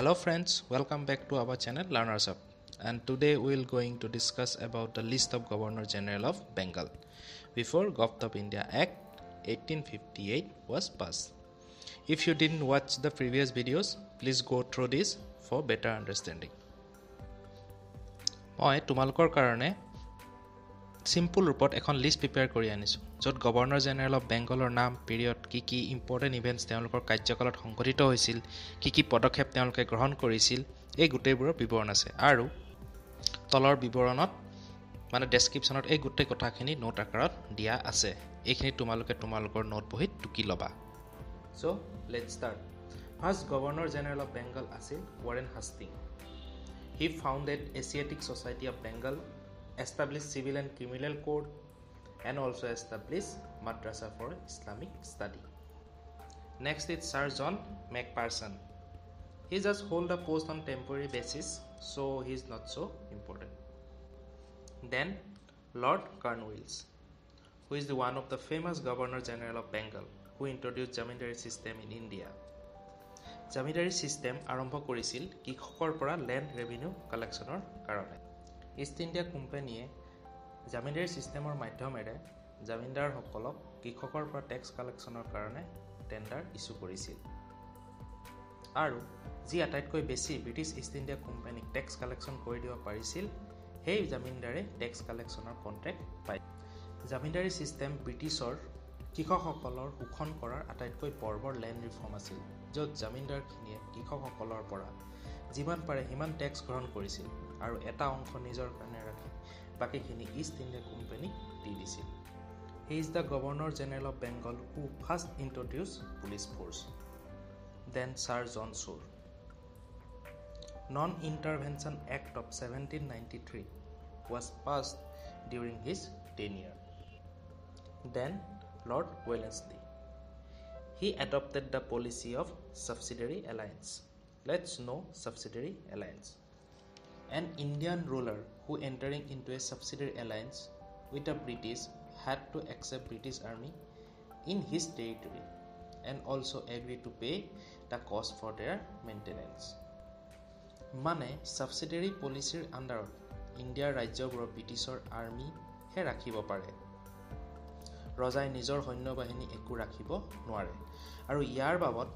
Hello friends, welcome back to our channel Learners Hub. And today we will going to discuss about the list of Governor General of Bengal. Before Govt of India Act 1858 was passed. If you didn't watch the previous videos, please go through this for better understanding. মই তোমালোকৰ কাৰণে চিম্পুল ৰূপত এখন list prepare কৰি আনিছোঁ য'ত governor general of বেংগলৰ নাম পিৰিয়ড কি কি ইম্পৰ্টেণ্ট ইভেণ্টছ তেওঁলোকৰ কাৰ্যকালত সংঘটিত হৈছিল কি কি পদক্ষেপ তেওঁলোকে গ্ৰহণ কৰিছিল এই গোটেইবোৰৰ বিৱৰণ আছে। আৰু তলৰ বিৱৰণত মানে ডেছক্ৰিপশ্যনত এই গোটেই কথাখিনি নোট আকাৰত দিয়া আছে। এইখিনি তোমালোকে তোমালোকৰ নোট বহীত টুকি ল'বা। So' let start first governor general of Bengal আছিল Warren Hastings he founded Asiatic Society of Bengal established civil and criminal code and also established madrasa for islamic study next is sir john macpherson he just hold a post on temporary basis so he is not so important then lord cornwallis who is the one of the famous governor general of bengal who introduced zamindari system in india zamindari system আৰম্ভ কৰিছিল কৃষকৰ পৰা land revenue কালেকশ্যনৰ কাৰণে east India কোম্পানীয়ে জামিনদাৰী ছিষ্টেমৰ মাধ্যমেৰে জামিনদাৰসকলক কৃষকৰ পৰা tax কালেকশ্যনৰ কাৰণে টেণ্ডাৰ ইছ্যু কৰিছিল। আৰু যি আটাইতকৈ বেছি ব্ৰিটিছ ইষ্ট ইণ্ডিয়া কোম্পানীক টেক্স কালেকশ্যন কৰি দিব পাৰিছিল সেই জামিনদাৰে টেক্স কালেকশ্যনৰ কণ্ট্ৰেক্ট পায়। জামিনদাৰী ছিষ্টেম ব্ৰিটিছৰ কৃষকসকলৰ শোষণ কৰাৰ আটাইতকৈ বৰ্বৰ লেণ্ড ৰিফৰ্ম আছিল য'ত জামিনদাৰখিনিয়ে কৃষকসকলৰ পৰা যিমান পাৰে সিমান টেক্স গ্ৰহণ কৰিছিল আৰু এটা অংশ নিজৰ কাৰণে ৰাখি বাকীখিনি ইষ্ট ইণ্ডিয়া কোম্পানীক দি দিছিল। He is the governor general of Bengal who first introduce police force then Sir John Shore non intervention act of seventeen ninety three was passed during his ten year then Lord Wellesley he adopted the policy of subsidiary alliance let's know' subsidiary alliance An Indian ruler who entering into a subsidiary alliance with the British had to accept British army in his territory and also agree to pay the cost for their maintenance. মানে ছাবচিডাৰী পলিচিৰ আণ্ডাৰত ইণ্ডিয়াৰ ৰাজ্যবোৰৰ ব্ৰিটিছৰ আৰ্মিহে ৰাখিব পাৰে ৰজাই নিজৰ সৈন্য বাহিনী একো ৰাখিব নোৱাৰে আৰু ইয়াৰ বাবদ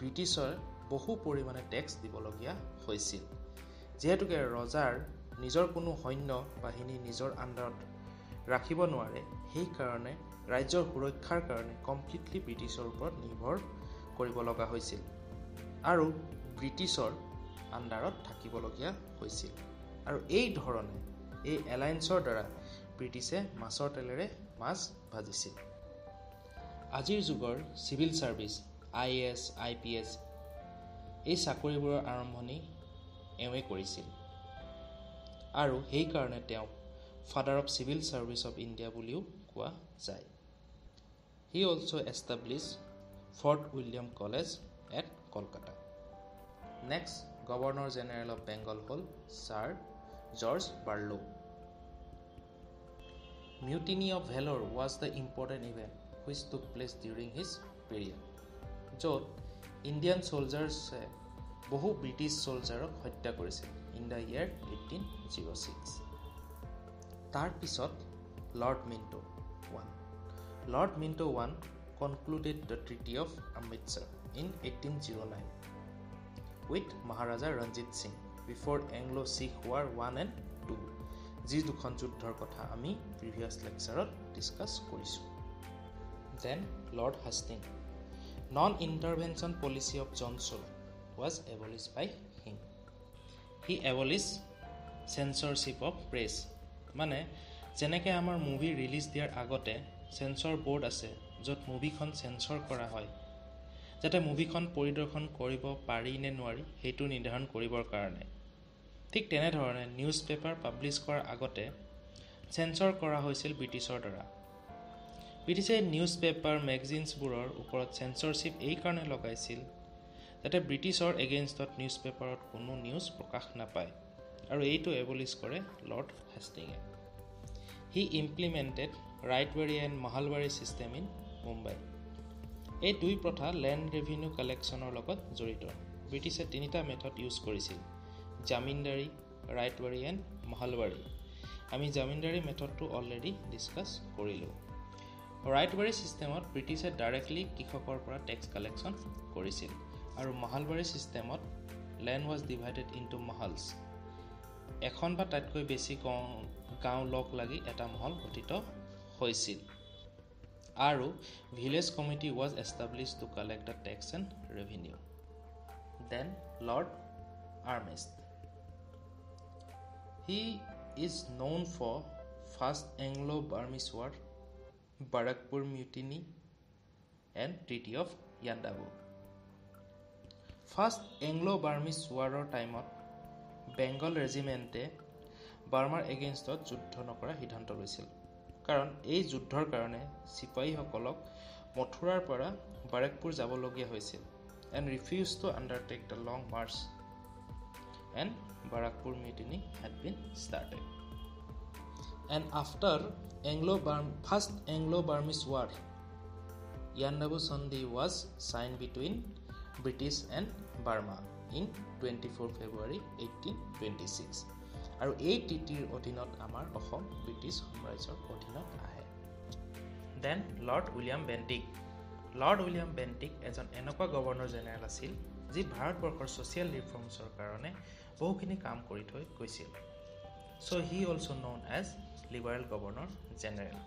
ব্ৰিটিছৰ বহু পৰিমাণে টেক্স দিবলগীয়া হৈছিল। যিহেতুকে ৰজাৰ নিজৰ কোনো সৈন্য বাহিনী নিজৰ আণ্ডাৰত ৰাখিব নোৱাৰে সেইকাৰণে ৰাজ্যৰ সুৰক্ষাৰ কাৰণে কমপ্লিটলি ব্ৰিটিছৰ ওপৰত নিৰ্ভৰ কৰিব লগা হৈছিল আৰু ব্ৰিটিছৰ আণ্ডাৰত থাকিবলগীয়া হৈছিল। আৰু এই ধৰণে এই এলায়েন্সৰ দ্বাৰা ব্ৰিটিছে মাছৰ তেলেৰে মাছ ভাজিছিল। আজিৰ যুগৰ civil service I A S I P S এই চাকৰিবোৰৰ আৰম্ভণি এওঁৱে কৰিছিল। আৰু সেইকাৰণে তেওঁক father of civil service of India বুলিও কোৱা যায়। He also' establish Fort William College at Kolkata next governor general of Bengal হ'ল Sir George Barlow mutiny of Vellore was the important event which took place during his period য'ত Indian চলজাৰ্ছে বহু British চলজাৰক হত্যা কৰিছিল in the year eighteen zero' six তাৰপিছত Lord Minto one Lord Minto one concluded the treaty of Amritsar in eighteen zero' nine with Maharaja Ranjit Singh before Anglo Sikh war one and two যি দুখন যুদ্ধৰ কথা আমি previous লেকচাৰত discuss কৰিছোঁ। Then Lord Hastings non intervention policy of জনচল was abolished by him. He abolished censorship of press. মানে যেনেকৈ আমাৰ মুভি ৰিলিজ দিয়াৰ আগতে চেঞ্চৰ বৰ্ড আছে য'ত মুভিখন চেঞ্চৰ কৰা হয় যাতে মুভিখন পৰিদৰ্শন কৰিব পাৰি নে নোৱাৰি সেইটো নিৰ্ধাৰণ কৰিবৰ কাৰণে ঠিক তেনেধৰণে নিউজ পেপাৰ পাব্লিছ কৰাৰ আগতে চেঞ্চৰ কৰা হৈছিল ব্ৰিটিছৰ দ্বাৰা ব্ৰিটিছে নিউজ পেপাৰ মেগাজিনছবোৰৰ ওপৰত চেঞ্চৰশ্বিপ এইকাৰণে লগাইছিল যাতে ব্ৰিটিছৰ এগেইনষ্টত নিউজ পেপাৰত কোনো নিউজ প্ৰকাশ নাপায় আৰু এইটো এবলিছ কৰে lord হেষ্টিঙে। He implemented ryotwari and mahalwari system in Mumbai. এই দুই প্ৰথা লেণ্ড ৰেভিনিউ কালেকশ্যনৰ লগত জড়িত। ব্ৰিটিছে তিনিটা মেথড ইউজ কৰিছিল জামিনদাৰী ৰাইটৱাৰী এণ্ড মহালৱাৰী আমি জামিনদাৰী মেথডটো অলৰেডি ডিছকাছ কৰিলোঁ। ৰাইটৱাৰী ছিষ্টেমত ব্ৰিটিছে ডাইৰেক্টলি কৃষকৰ পৰা টেক্স কালেকশ্যন কৰিছিল আৰু মহালবাৰী ছিষ্টেমত land was divided into mahals এখন বা তাতকৈ বেছি গাঁও লগ লাগি এটা মহল গঠিত হৈছিল। আৰু village committee was establish to collect the tax and revenue then Lord Amherst he is known for first Anglo Burmese war Barrackpore mutiny and treaty of Yandabo first Anglo Burmese ৱাৰৰ টাইমত বেংগল ৰেজিমেণ্টে বাৰ্মাৰ এগেইনষ্টত যুদ্ধ নকৰাৰ সিদ্ধান্ত লৈছিল। কাৰণ এই যুদ্ধৰ কাৰণে চিপাহীসকলক মথুৰাৰ পৰা বাৰেকপুৰ যাবলগীয়া হৈছিল and refuse to undertake the long march and Barrackpore mutiny had been started and after Anglo Burma first Anglo Burmese war Yandabo Chandi was sign between British and Burma in twenty four February eighteen twenty six আৰু এই তিথিৰ অধীনত আমাৰ Assam British সাম্ৰাজ্যৰ অধীনত আহে। Then Lord William Bentinck Lord William Bentinck এজন এনেকুৱা গভৰ্ণৰ জেনেৰেল আছিল যি ভাৰতবৰ্ষৰ ছ'চিয়েল ৰিফৰ্মছৰ কাৰণে বহুখিনি কাম কৰি থৈ গৈছিল। So' he also' known as liberal governor general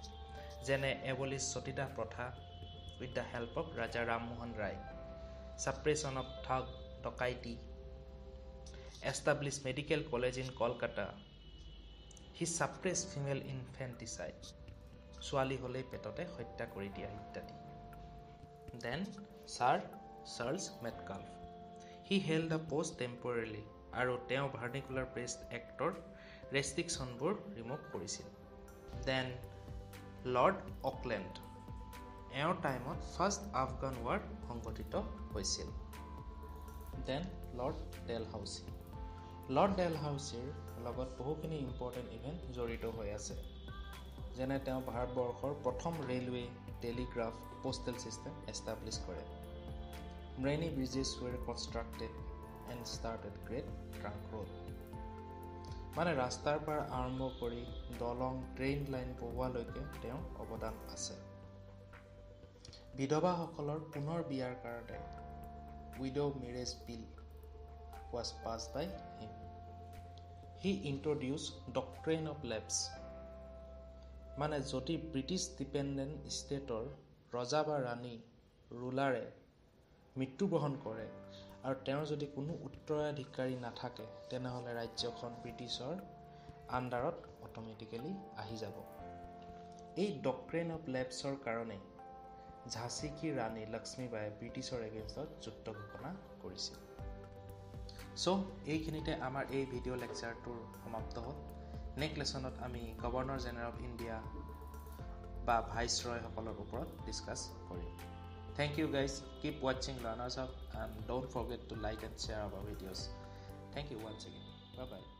যেনে এবলিছ সতীদাহ প্ৰথা with the help of Raja Rammohan Roy suppression of thug dacoity establish medical college in Kolkata he suppress female infanticide ছোৱালী হ'লেই পেটতে হত্যা কৰি দিয়া ইত্যাদি। Then sir Charles Metcalfe he held the post temporarily আৰু তেওঁ ভাৰ্নিকুলাৰ প্ৰেষ্ট এক্টৰ ৰেষ্ট্ৰিকশ্যনবোৰ ৰিমুভ কৰিছিল। দেন লৰ্ড অকলেণ্ড এওঁৰ টাইমত ফাৰ্ষ্ট আফগান ৱাৰ সংগঠিত হৈছিল। Then lord Dalhousie lord Dell হাউচিৰ লগত বহুখিনি ইম্পৰ্টেণ্ট ইভেণ্ট জড়িত হৈ আছে। যেনে তেওঁ ভাৰতবৰ্ষৰ প্ৰথম railway telegraph postal system establish কৰে। Many bridges were constructed and started Great Trunk Road মানে ৰাস্তাৰ পৰা আৰম্ভ কৰি দলং ট্ৰেইন লাইন বহোৱালৈকে তেওঁৰ অৱদান আছে। বিধৱাসকলৰ পুনৰ বিয়াৰ কাৰণে widow' marriage bill was pass by him. He introduce doctrine of lapse মানে যদি ব্ৰিটিছ ডিপেণ্ডেণ্ট ষ্টেটৰ ৰজা বা ৰাণী ৰুলাৰে মৃত্যুবৰণ কৰে আৰু তেওঁৰ যদি কোনো উত্তৰাধিকাৰী নাথাকে তেনেহ'লে ৰাজ্যখন ব্ৰিটিছৰ আণ্ডাৰত অট'মেটিকেলি আহি যাব। এই ডক্ট্ৰেইন অফ লেবছৰ কাৰণে কি ৰাণী লক্ষ্মীবায়ে ব্ৰিটিছৰ এগেইনষ্টত যুদ্ধ ঘোষণা কৰিছিল। চ' এইখিনিতে আমাৰ এই ভিডিঅ' লেকচাৰটোৰ সমাপ্ত হ'ল। নেক্সট লেচনত আমি গভৰ্ণৰ জেনেৰেল অফ ইণ্ডিয়া বা ভাইচ ৰয়সকলৰ ওপৰত ডিছকাছ কৰিম। Thank you guys. Keep watching Learners Up and don't forget to like and share our videos. Thank you once again. Bye bye.